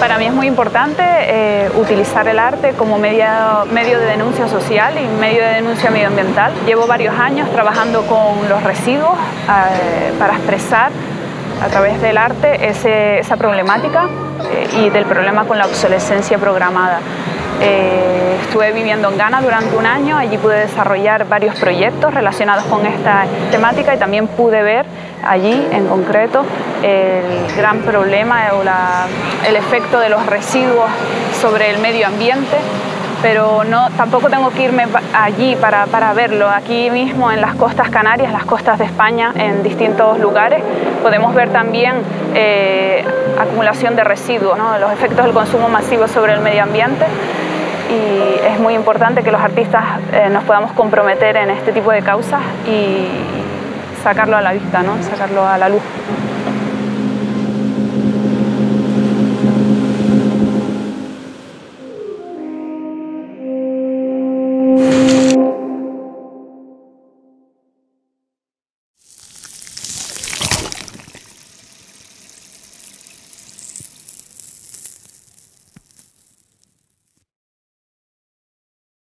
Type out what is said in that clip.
Para mí es muy importante eh, utilizar el arte como medio, medio de denuncia social y medio de denuncia medioambiental. Llevo varios años trabajando con los residuos eh, para expresar a través del arte esa problemática eh, y del problema con la obsolescencia programada. Eh, estuve viviendo en Ghana durante un año, allí pude desarrollar varios proyectos relacionados con esta temática y también pude ver allí en concreto el gran problema o el efecto de los residuos sobre el medio ambiente pero no, tampoco tengo que irme allí para, verlo. Aquí mismo en las costas canarias, las costas de España, en distintos lugares, podemos ver también eh, acumulación de residuos, los efectos del consumo masivo sobre el medio ambiente y es muy importante que los artistas eh, nos podamos comprometer en este tipo de causas y sacarlo a la vista, ¿no? sacarlo a la luz.